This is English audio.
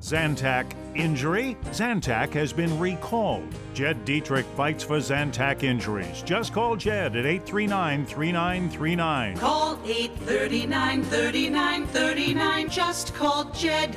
Zantac injury? Zantac has been recalled. Jed Dietrich fights for Zantac injuries. Just call Jed at 839 3939. Call 839 3939. Just call Jed.